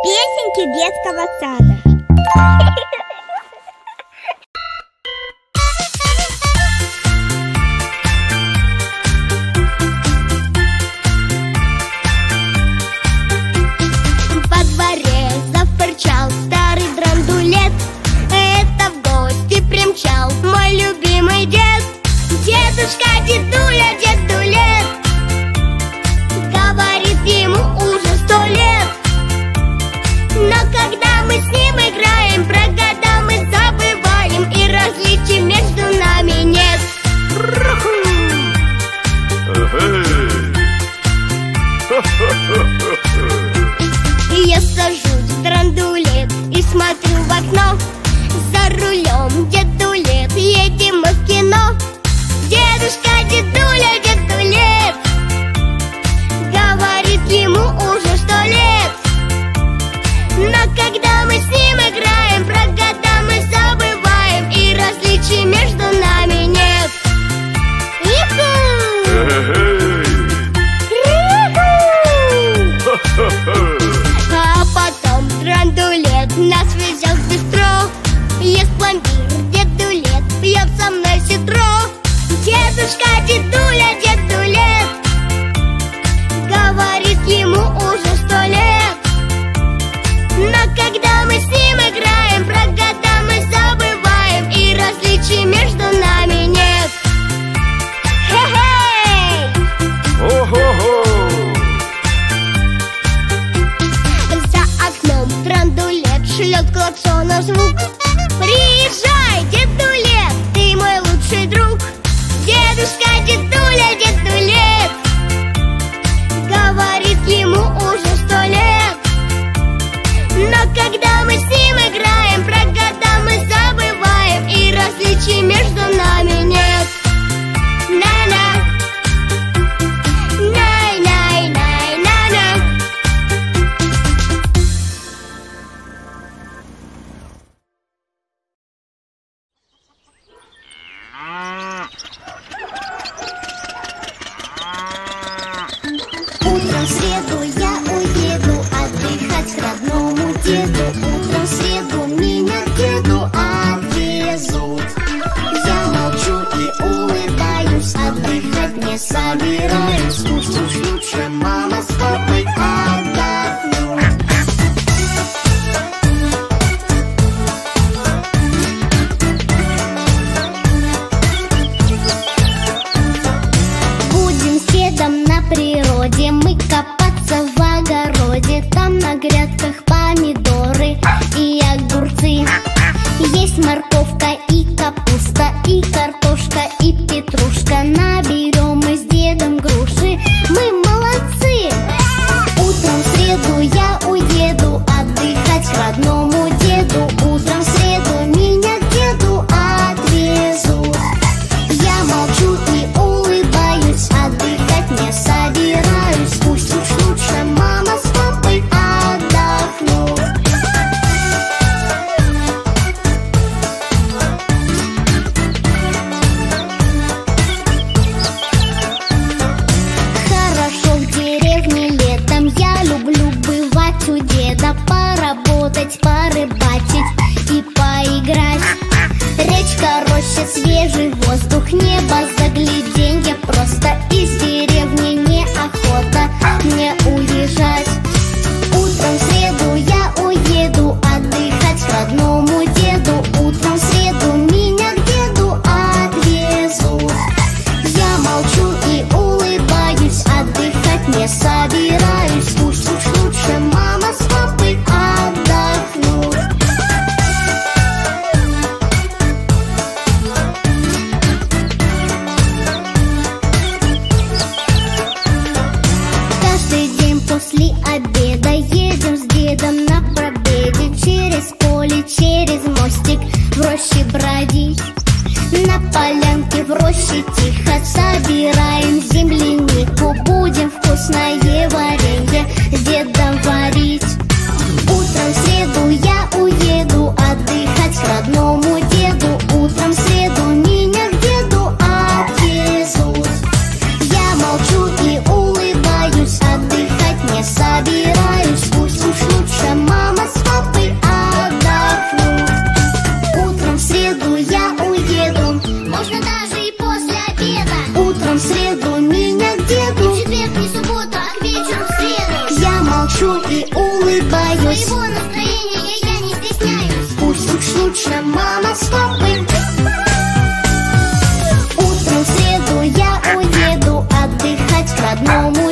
Песенки детского сада. гондуле и смотрю в окно. За рулем дедулет, едем мы в кино. Дедушка, дедуля, пьем со мной сестро. Дедушка, дедуля, дедушка деду, утром в среду меня к деду отвезут. Я молчу и улыбаюсь, отдыхать не собираюсь. Уж лучше мама с папой отдать. порыбачить и поиграть. Речка, роща, свежий воздух, небо заглядеть салат собираем, землянику будем вкусное варенье с дедом варить. Утром в среду я уеду отдыхать к родному деду. Утром в среду в среду меня к деду. И четверг, не суббота, а к вечеру в среду. Я молчу и улыбаюсь. Своего настроения я, я не стесняюсь. Пусть уж лучше мама с папой Утром в среду я уеду отдыхать к родному